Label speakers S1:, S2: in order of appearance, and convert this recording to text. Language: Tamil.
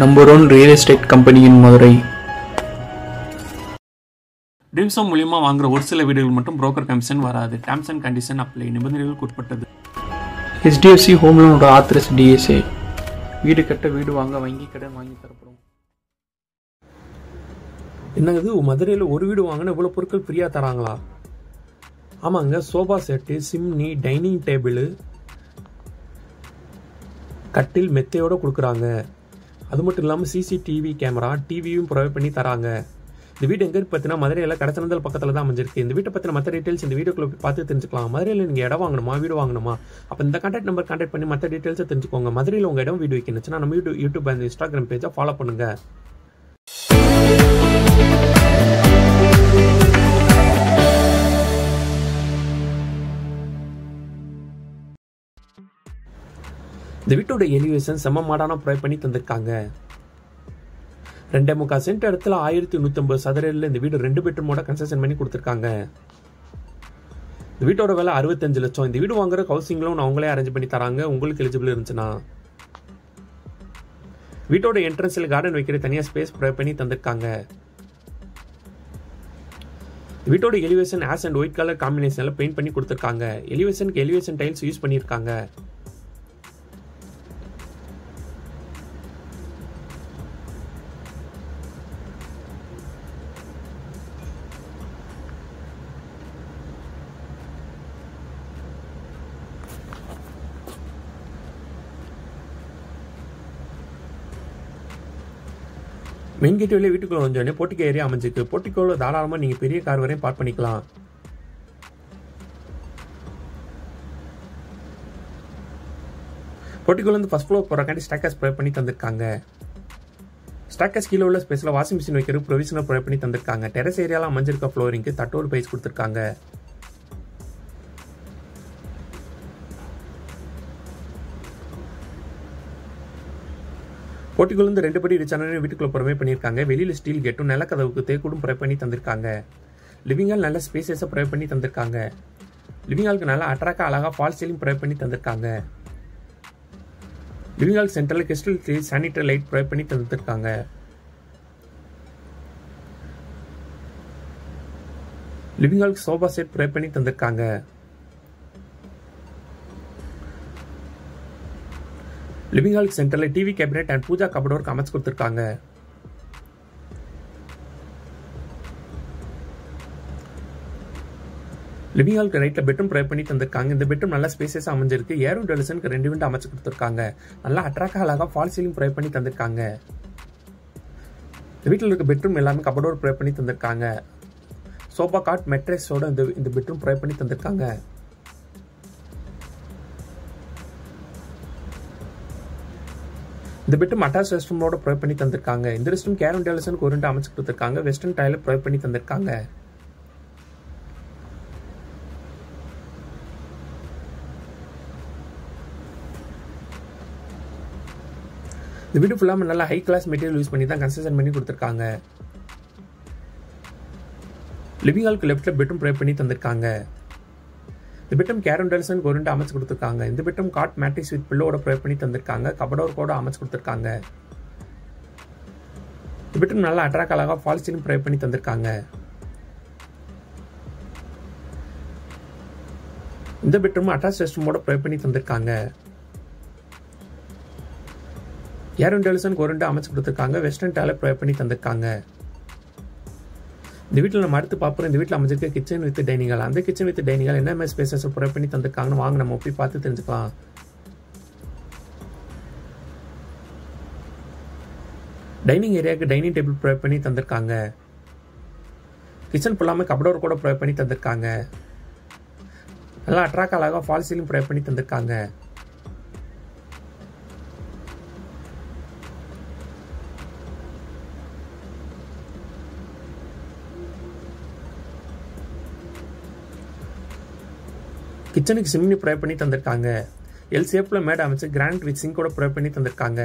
S1: Number one real estate company in Madurai
S2: dreams home மூலியமா வாங்குற ஒரு சில வீடுகள் மட்டும் புரோக்கர் கமிஷன் வராது. டேர்ம்ஸ் அண்ட் கண்டிஷன் அப்ளை நிபந்தனைகளுக்கு உட்பட்டது.
S1: ஹெச்டிஎஃப்சி ஹோம் லோனோட ஆத்திரஸ் டிஎஸ்ஏ வீடு கட்ட வீடு வாங்க வங்கி கடன் வாங்கி தரப்படும்.
S3: என்னங்க இது? மதுரையில் ஒரு வீடு வாங்கினா இவ்வளோ பொருட்கள் ஃப்ரீயாக தராங்களா? ஆமாங்க sofa set chimney dining table. கட்டில் மெத்தையோட கொடுக்குறாங்க. அது மட்டும் இல்லாமல் சிசிடிவி கேமரா டிவியும் ப்ரொவைட் பண்ணி தராங்க இந்த வீடு எங்கே பார்த்தீங்கன்னா மதுரையில் கடத்தனந்தல் பக்கத்தில் தான் அமைஞ்சிருக்கு இந்த வீட்டை பற்றின மற்ற டீட்டெயில்ஸ் இந்த வீடியோக்குள்ள போய் பார்த்து தெரிஞ்சுக்கலாம் மதுரையில் நீங்கள் இடம் வாங்கணுமா வீடு வாங்கணுமா அப்போ இந்த கான்டாக்ட் நம்பர் கான்டாக்ட் பண்ணி மற்ற டீட்டெயில்ஸை தெரிஞ்சுக்கோங்க மதுரையில் உங்கள் இடம் வீடு வைக்கணுச்சுன்னா நம்ம யூடியூப் யூடியூப் அந்த இன்ஸ்டாகிராம் பேஜை ஃபாலோ பண்ணுங்கள் இந்த வீட்டோட எலிவேஷன் செம்ம மாடான ப்ரொவைட் பண்ணி தந்திருக்காங்க. ரெண்டே முக்கால் சென்ட் இடத்துல ஆயிரத்தி நூற்றம்பது சதுரையில் இந்த வீடு ரெண்டு பெட்ரூமோட கன்ஸ்ட்ரக்ஷன் பண்ணி கொடுத்துருக்காங்க. இந்த வீட்டோட விலை அறுபத்தஞ்சு லட்சம். இந்த வீடு வாங்குற ஹவுசிங்களும் நான் அவங்களே அரேஞ்ச் பண்ணி தராங்க. உங்களுக்கு எலிஜிபிள் இருந்துச்சுன்னா. வீட்டோட என்ட்ரன்ஸில் கார்டன் வைக்கிற தனியாக ஸ்பேஸ் ப்ரொவைட் பண்ணி தந்திருக்காங்க வீட்டோட elevation ash and white colour காம்பினேஷனில் பெயிண்ட் பண்ணி கொடுத்துருக்காங்க. எலிவேஷனுக்கு எலிவேஷன் டைல்ஸ் யூஸ் பண்ணியிருக்காங்க. மெயின் கேட் வெளியே வீட்டுக்குள்ள வந்தோடனே போட்டிக்கோ ஏரியா அமைஞ்சிருக்கு போட்டிக்கோல தாராளமாக நீங்கள் பெரிய கார் வரையும் பார்க் பண்ணிக்கலாம். போட்டிக்கோல இருந்து ஃபர்ஸ்ட் ஃப்ளோர் போகிறக்காண்டி ஸ்டாக்கர்ஸ் ப்ரொவைட் பண்ணி தந்திருக்காங்க. ஸ்டாக்கர்ஸ் கீழே உள்ள ஸ்பேஸில் வாஷிங் மிஷின் வைக்கிற ப்ரொவிஷனை ப்ரொவைட் பண்ணி தந்திருக்காங்க. டெரஸ் ஏரியாவில் அமைஞ்சிருக்க ஃப்ளோரிங்க்கு தட்டோர் பைஸ் கொடுத்துருக்காங்க. போட்டிக்குள்ளேருந்து ரெண்டு படி ரிச்சான வீட்டுக்குள்ள புறமே பண்ணியிருக்காங்க. வெளியில் ஸ்டீல் கேட்டும் நிலக்கதவுக்கு தேக்கூடும் ப்ரொவைட் பண்ணி தந்திருக்காங்க. லிவிங் ஹால் நல்ல ஸ்பேசஸை ப்ரொவைட் பண்ணி தந்திருக்காங்க. லிவிங் ஹாலுக்கு நல்லா அட்ராக்டாக அழகாக ஃபால் சீலிங் ப்ரொவைட் பண்ணி தந்திருக்காங்க. லிவிங் ஹால் சென்டரில் crystal three sanitary light provide பண்ணி தந்திருக்காங்க. லிவிங் ஹாலுக்கு சோஃபா செட் ப்ரொவைட் பண்ணி தந்திருக்காங்க. லிவிங் ஹால் சென்டரில் டிவி கேபினெட் அண்ட் பூஜா கபடோருக்கு அமைச்சு கொடுத்துருக்காங்க. லிவிங் ஹாலுக்கு ரைட்டில் பெட்ரூம் ப்ரொவைட் பண்ணி தந்திருக்காங்க. இந்த பெட்ரூம் நல்லா ஸ்பேசஸ் அமைஞ்சிருக்கு. ஏரும் டெலிசனுக்கு ரெண்டு விண்டு அமைச்சு கொடுத்துருக்காங்க. நல்லா அட்ராக்ட் அழகாக ஃபால் சீலிங் ப்ரொவைட் பண்ணி தந்திருக்காங்க. இந்த வீட்டில் இருக்க பெட்ரூம் எல்லாமே கபடோர் ப்ரொவைட் பண்ணி தந்திருக்காங்க. சோஃபா காட் மெட்ரஸோட இந்த இந்த பெட்ரூம் ப்ரொவைட் பண்ணி தந்திருக்காங்க. இந்த பிட்டு மட்டாஸ் ரெஸ்ட் ப்ரொவைட் பண்ணி தந்திருக்காங்க. இந்த ரெஸ்ட் கேரன் டெலிசனுக்கு ஒரு ரெண்டு அமைச்சு கொடுத்துருக்காங்க. வெஸ்டர்ன் டைல ப்ரொவைட் பண்ணி தந்திருக்காங்க. இந்த வீடு ஃபுல்லாக நல்லா ஹை கிளாஸ் மெட்டீரியல் யூஸ் பண்ணி தான் கன்ஸ்ட்ரக்ஷன் பண்ணி கொடுத்துருக்காங்க. லிவிங் ஹாலுக்கு லெஃப்ட்டில் பெட்ரூம் ப்ரொவைட் பண்ணி தந்திருக்காங்க. இந்த பிட்டம் கேரன் டெல்சன் ஒரு ரெண்டு அமைச்சு கொடுத்துருக்காங்க. இந்த பிட்டம் காட் மேட்ரிக்ஸ் வித் பில்லோட ப்ரே பண்ணி தந்திருக்காங்க. கபடோர் கூட அமைச்சு கொடுத்துருக்காங்க. இந்த பிட்டம் நல்லா அட்ராக் அழகாக ஃபால் ப்ரே பண்ணி தந்திருக்காங்க. இந்த பிட்டும் அட்டாச் சிஸ்டமோட ப்ரே பண்ணி தந்திருக்காங்க. ஏரன் டெல்சன் ஒரு ரெண்டு அமைச்சு கொடுத்துருக்காங்க. வெஸ்டர்ன் டேல ப்ரே பண்ணி தந்திருக்காங்க. இந்த வீட்டில் நம்ம அடுத்து பார்ப்போம் இந்த வீட்டில் அமைச்சிருக்க கிச்சன் வித் டைனிங் ஹால் அந்த கிச்சன் வித் டைனிங் ஹால் என்ன மாதிரி ஸ்பேசஸ் ப்ரொவைட் பண்ணி தந்திருக்காங்கன்னு வாங்க. நம்ம போய் பார்த்து தெரிஞ்சுக்கலாம். டைனிங் ஏரியாவுக்கு டைனிங் டேபிள் ப்ரொவைட் பண்ணி தந்திருக்காங்க. கிச்சன் ஃபுல்லாமே கபடோர் கூட ப்ரொவைட் பண்ணி தந்திருக்காங்க. நல்லா அட்ராக் அழகாக ஃபால் சீலிங் ப்ரொவைட் பண்ணி தந்திருக்காங்க. கிச்சனுக்கு சிம்னி ப்ரொவைட் பண்ணி தந்திருக்காங்க. எல் சேப்பில் மேட் அமைச்சு கிராண்ட் வித் சிங்கோட ப்ரொவைட் பண்ணி தந்திருக்காங்க.